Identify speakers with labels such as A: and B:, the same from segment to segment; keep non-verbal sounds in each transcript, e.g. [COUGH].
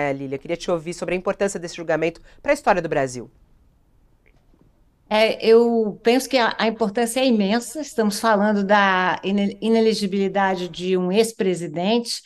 A: É, Lília, queria te ouvir sobre a importância desse julgamento para a história do Brasil.
B: É, eu penso que a, a, importância é imensa. Estamos falando da inelegibilidade de um ex-presidente.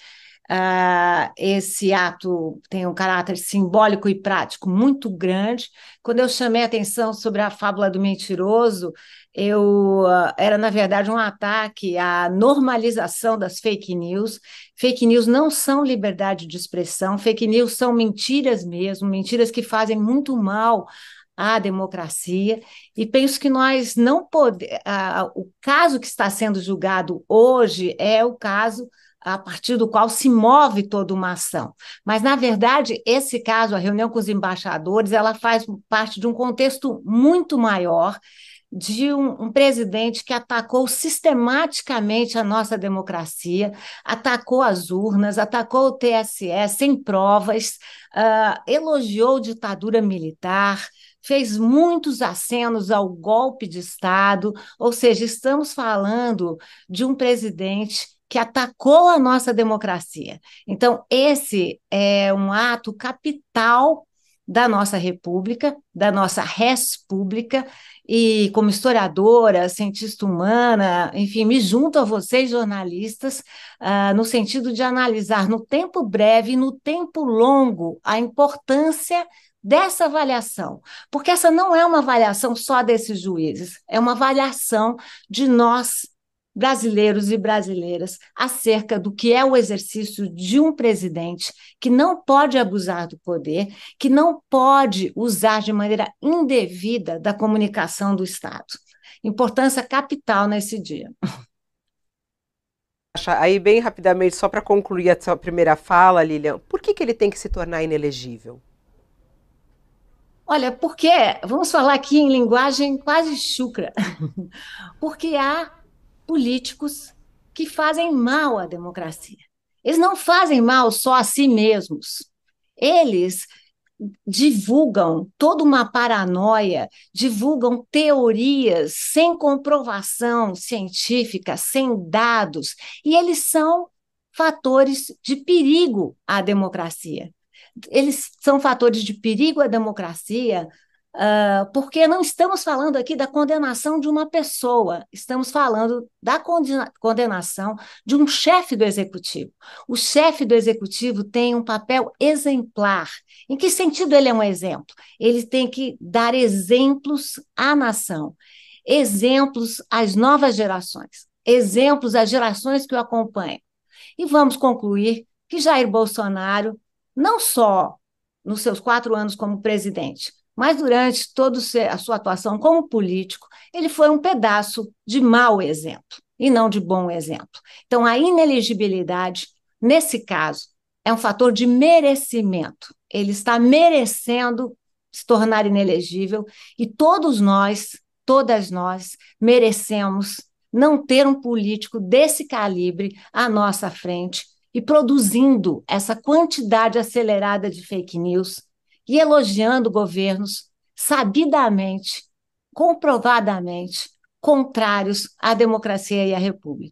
B: Uh, esse ato tem um caráter simbólico e prático muito grande. Quando eu chamei a atenção sobre a fábula do mentiroso, eu uh, era na verdade um ataque à normalização das fake news. Fake news não são liberdade de expressão, fake news são mentiras mesmo, mentiras que fazem muito mal à democracia. E penso que nós não podemos. Uh, o caso que está sendo julgado hoje é o caso a partir do qual se move toda uma ação. Mas, na verdade, esse caso, a reunião com os embaixadores, ela faz parte de um contexto muito maior de um, um, presidente que atacou sistematicamente a nossa democracia, atacou as urnas, atacou o TSE sem provas, uh, elogiou ditadura militar, fez muitos acenos ao golpe de Estado, ou seja, estamos falando de um presidente que atacou a nossa democracia. Então, esse é um ato capital da nossa república, da nossa res pública, e como historiadora, cientista humana, enfim, me junto a vocês, jornalistas, uh, no sentido de analisar no tempo breve e no tempo longo a importância dessa avaliação, porque essa não é uma avaliação só desses juízes, é uma avaliação de nós brasileiros e brasileiras acerca do que é o exercício de um presidente que não pode abusar do poder, que não pode usar de maneira indevida da comunicação do Estado. Importância capital nesse dia.
A: Aí, bem rapidamente, só para concluir a sua primeira fala, Lilian, por que, que ele tem que se tornar inelegível?
B: Olha, porque, vamos falar aqui em linguagem quase chucra, [LAUGHS] porque há políticos que fazem mal à democracia. Eles não fazem mal só a si mesmos. Eles divulgam toda uma paranoia, divulgam teorias sem comprovação científica, sem dados, e eles são fatores de perigo à democracia. Eles são fatores de perigo à democracia Uh, porque não estamos falando aqui da condenação de uma pessoa, estamos falando da condenação de um chefe do executivo. O chefe do executivo tem um papel exemplar. Em que sentido ele é um exemplo? Ele tem que dar exemplos à nação, exemplos às novas gerações, exemplos às gerações que o acompanham. E vamos concluir que Jair Bolsonaro, não só nos seus quatro anos como presidente, mas durante toda a sua atuação como político, ele foi um pedaço de mau exemplo e não de bom exemplo. Então, a inelegibilidade, nesse caso, é um fator de merecimento. Ele está merecendo se tornar inelegível e todos nós, todas nós, merecemos não ter um político desse calibre à nossa frente e produzindo essa quantidade acelerada de fake news e elogiando governos sabidamente, comprovadamente contrários à democracia e à república.